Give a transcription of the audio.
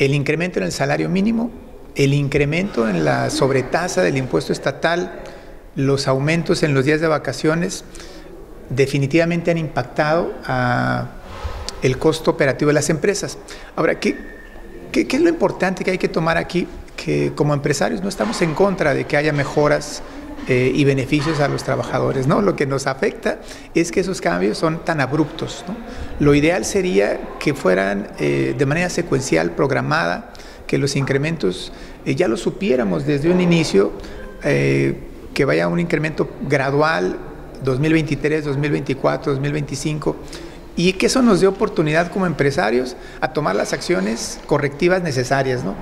el incremento en el salario mínimo, el incremento en la sobretasa del impuesto estatal, los aumentos en los días de vacaciones, definitivamente han impactado el costo operativo de las empresas. Ahora, ¿qué, qué, qué es lo importante que hay que tomar aquí? Que como empresarios no estamos en contra de que haya mejoras eh, y beneficios a los trabajadores. ¿no? Lo que nos afecta es que esos cambios son tan abruptos. ¿no? Lo ideal sería que fueran eh, de manera secuencial, programada, que los incrementos eh, ya lo supiéramos desde un inicio, que vaya un incremento gradual 2023, 2024, 2025 y que eso nos dé oportunidad como empresarios a tomar las acciones correctivas necesarias. ¿no?